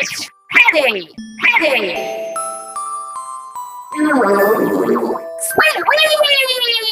It's Freddy! Freddy! Spider, wee.